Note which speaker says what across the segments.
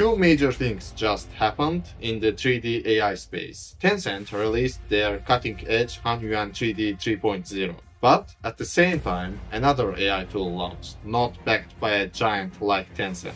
Speaker 1: Two major things just happened in the 3D AI space. Tencent released their cutting-edge Hunyuan 3D 3.0. But at the same time, another AI tool launched, not backed by a giant like Tencent.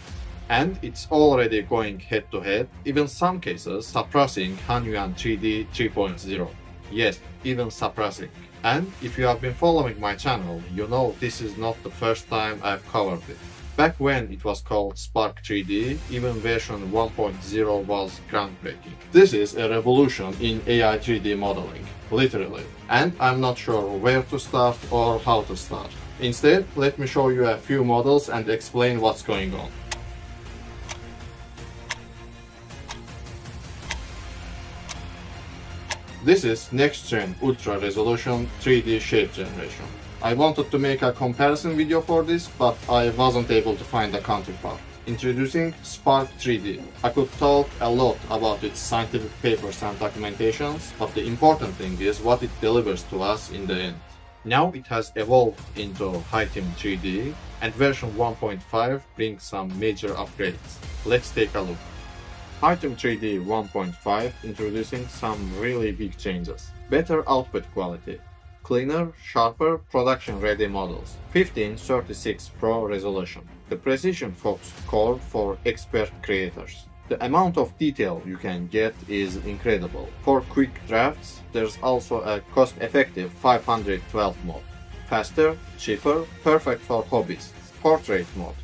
Speaker 1: And it's already going head to head, even some cases surpassing Hunyuan 3D 3.0. Yes, even surpassing. And if you have been following my channel, you know this is not the first time I've covered it. Back when it was called Sparc 3D, even version 1.0 was groundbreaking. This is a revolution in AI 3D modeling, literally. And I'm not sure where to start or how to start. Instead, let me show you a few models and explain what's going on. This is next-gen ultra resolution 3D shape generation. I wanted to make a comparison video for this, but I wasn't able to find a counterpart. Introducing Sparc 3D. I could talk a lot about its scientific papers and documentations, but the important thing is what it delivers to us in the end. Now it has evolved into Hitem 3D, and version 1.5 brings some major upgrades. Let's take a look. Hitem 3D 1.5 introducing some really big changes. Better output quality, cleaner, sharper, production-ready models. 1536 Pro resolution. The precision-focused core for expert creators. The amount of detail you can get is incredible. For quick drafts, there's also a cost-effective 512 mode. Faster, cheaper, perfect for hobbyists. Portrait mode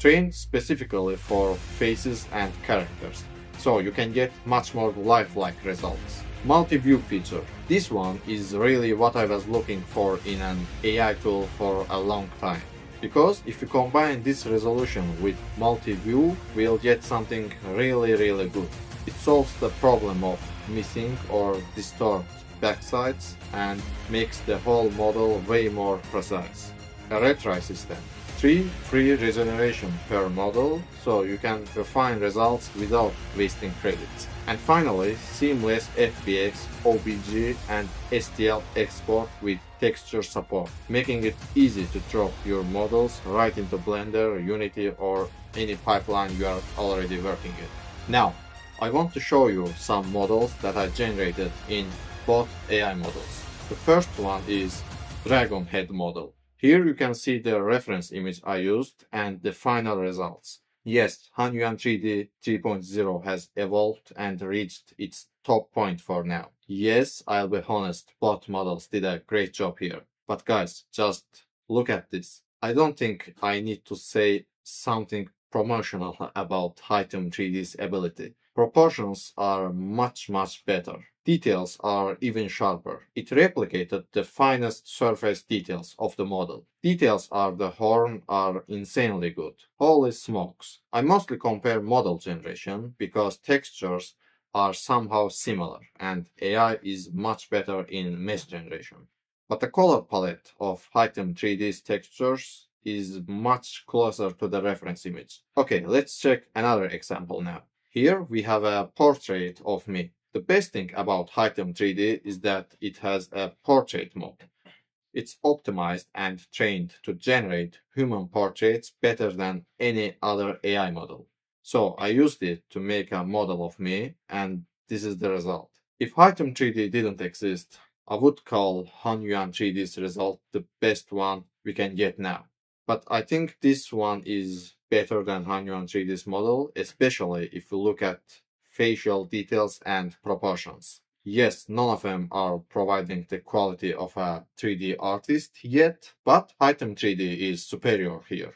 Speaker 1: trained specifically for faces and characters, so you can get much more lifelike results. Multi-view feature. This one is really what I was looking for in an AI tool for a long time. Because if you combine this resolution with multi-view, we'll get something really really good. It solves the problem of missing or distort backsides and makes the whole model way more precise. A retry system. 3 free regeneration per model, so you can refine results without wasting credits. And finally, seamless FBX, OBJ and STL export with texture support, making it easy to drop your models right into Blender, Unity or any pipeline you are already working in. Now, I want to show you some models that I generated in both AI models. The first one is Dragon Head model. Here you can see the reference image I used and the final results. Yes, Hunyuan 3D 3.0 has evolved and reached its top point for now. Yes, I'll be honest, both models did a great job here. But guys, just look at this. I don't think I need to say something promotional about Hitem 3D's ability. Proportions are much much better. Details are even sharper. It replicated the finest surface details of the model. Details are the horn are insanely good. Holy smokes. I mostly compare model generation because textures are somehow similar and AI is much better in mesh generation. But the color palette of Hitem 3D's textures is much closer to the reference image. Okay, let's check another example now. Here we have a portrait of me. The best thing about Hitem 3D is that it has a portrait mode. It's optimized and trained to generate human portraits better than any other AI model. So I used it to make a model of me and this is the result. If Hitem 3D didn't exist, I would call Hunyuan 3D's result the best one we can get now. But I think this one is better than Hunyuan 3D's model, especially if you look at facial details and proportions. Yes, none of them are providing the quality of a 3D artist yet, but Hitem 3D is superior here.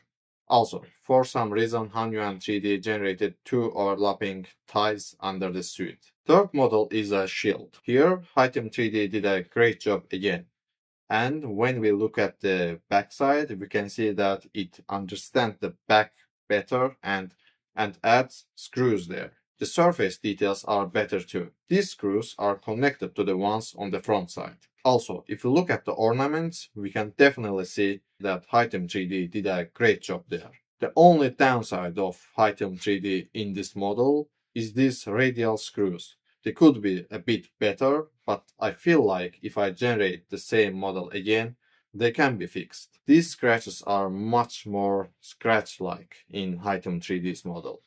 Speaker 1: Also, for some reason Hunyuan 3D generated two overlapping ties under the suit. Third model is a shield. Here, Hitem 3D did a great job again. And when we look at the backside, we can see that it understands the back better and, and adds screws there. The surface details are better too. These screws are connected to the ones on the front side. Also, if you look at the ornaments, we can definitely see that Hitem 3D did a great job there. The only downside of Hitem 3D in this model is these radial screws. They could be a bit better, but I feel like if I generate the same model again, they can be fixed. These scratches are much more scratch-like in Hitem 3D's model.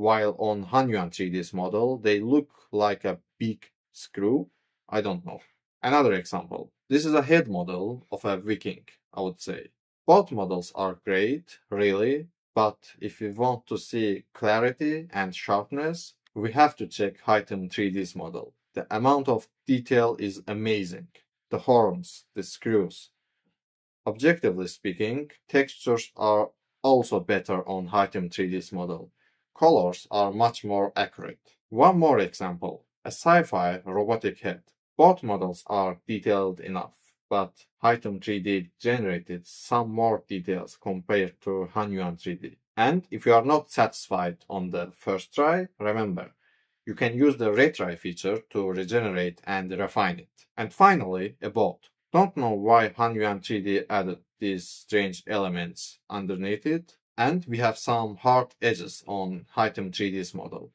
Speaker 1: while on Hunyuan 3ds model they look like a big screw. I don't know. Another example. This is a head model of a Viking, I would say. Both models are great, really, but if we want to see clarity and sharpness, we have to check Hitem 3ds model. The amount of detail is amazing. The horns, the screws. Objectively speaking, textures are also better on Hitem 3ds model. Colors are much more accurate. One more example, a sci-fi robotic head. Both models are detailed enough, but Hitem 3D generated some more details compared to Hunyuan 3D. And if you are not satisfied on the first try, remember, you can use the retry feature to regenerate and refine it. And finally, about. Don't know why Hunyuan 3D added these strange elements underneath it, and we have some hard edges on Hitem 3D's model.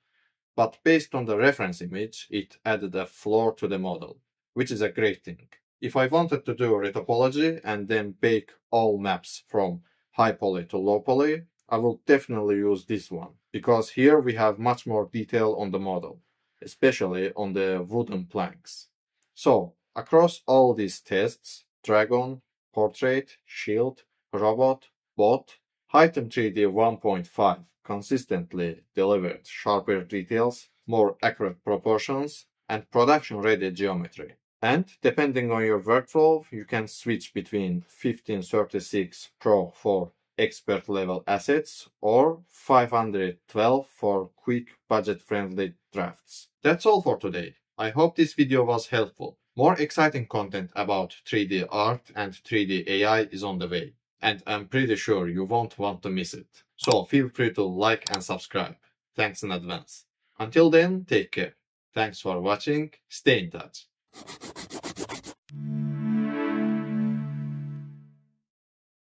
Speaker 1: But based on the reference image, it added a floor to the model, which is a great thing. If I wanted to do a retopology and then bake all maps from high poly to low poly, I will definitely use this one, because here we have much more detail on the model, especially on the wooden planks. So, across all these tests, Dragon, Portrait, Shield, Robot, Bot, Hitem 3D 1.5 consistently delivered sharper details, more accurate proportions, and production-ready geometry. And depending on your workflow, you can switch between 1536 Pro for expert level assets or 512 for quick budget friendly drafts. That's all for today. I hope this video was helpful. More exciting content about 3D art and 3D AI is on the way, and I'm pretty sure you won't want to miss it. So feel free to like and subscribe. Thanks in advance. Until then, take care. Thanks for watching. Stay in touch.